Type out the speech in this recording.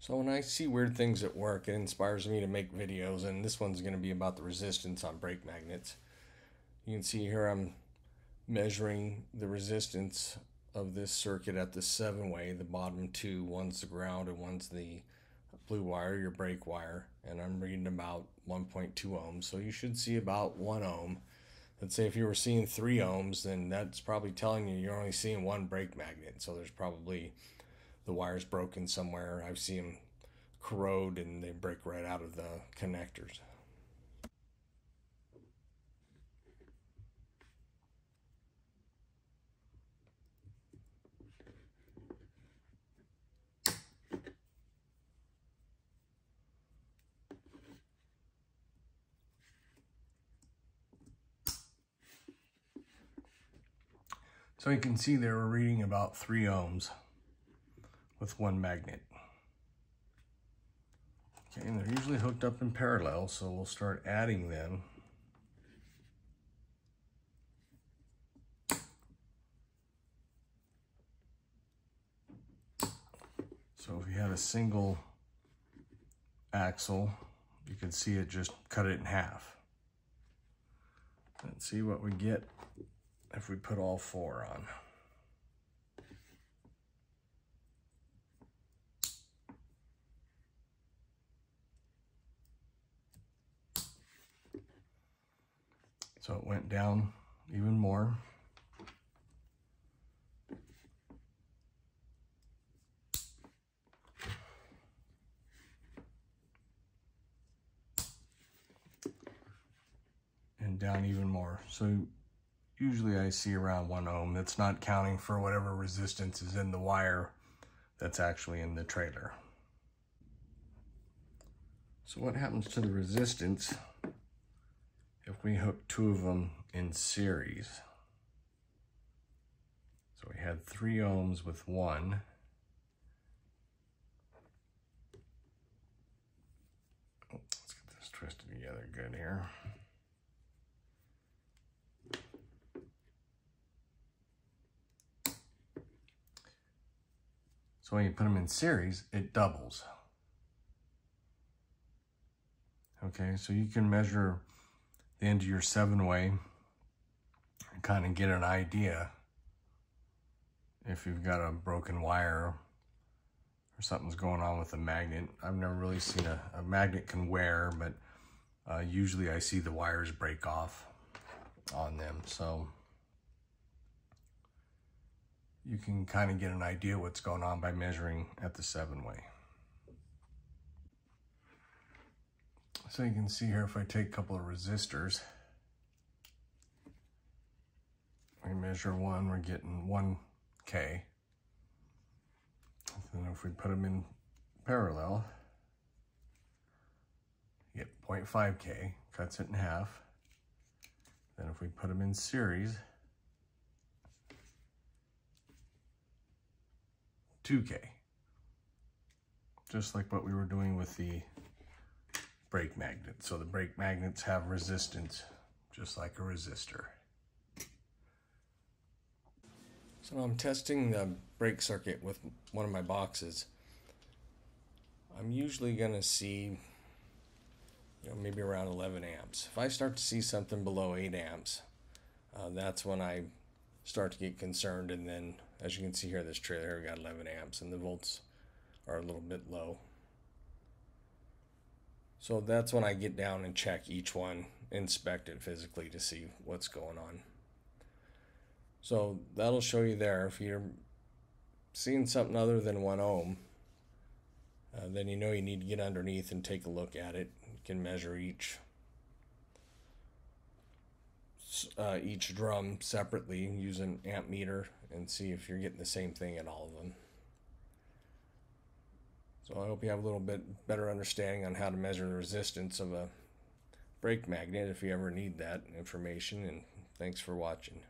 So when I see weird things at work, it inspires me to make videos, and this one's going to be about the resistance on brake magnets. You can see here I'm measuring the resistance of this circuit at the seven way, the bottom two, one's the ground and one's the blue wire, your brake wire, and I'm reading about 1.2 ohms. So you should see about one ohm. Let's say if you were seeing three ohms, then that's probably telling you you're only seeing one brake magnet. So there's probably the wire's broken somewhere. I've seen them corrode and they break right out of the connectors. So you can see there we're reading about three ohms with one magnet. Okay, and they're usually hooked up in parallel, so we'll start adding them. So if you had a single axle, you can see it just cut it in half. Let's see what we get if we put all four on. So it went down even more. And down even more. So usually I see around one ohm. That's not counting for whatever resistance is in the wire that's actually in the trailer. So what happens to the resistance we hook two of them in series. So we had three ohms with one. Let's get this twisted together good here. So when you put them in series, it doubles. Okay, so you can measure of your seven way and kind of get an idea if you've got a broken wire or something's going on with the magnet. I've never really seen a, a magnet can wear, but uh, usually I see the wires break off on them. So you can kind of get an idea what's going on by measuring at the seven way. So you can see here if I take a couple of resistors, we measure one, we're getting 1K. And if we put them in parallel, you get 0.5K, cuts it in half. Then if we put them in series, 2K. Just like what we were doing with the brake magnet. So the brake magnets have resistance, just like a resistor. So I'm testing the brake circuit with one of my boxes. I'm usually going to see you know, maybe around 11 amps. If I start to see something below 8 amps, uh, that's when I start to get concerned. And then, as you can see here, this trailer got 11 amps, and the volts are a little bit low. So that's when I get down and check each one, inspect it physically to see what's going on. So that'll show you there. If you're seeing something other than one ohm, uh, then you know you need to get underneath and take a look at it. You can measure each uh, each drum separately using an amp meter and see if you're getting the same thing at all of them. So I hope you have a little bit better understanding on how to measure the resistance of a brake magnet if you ever need that information. And thanks for watching.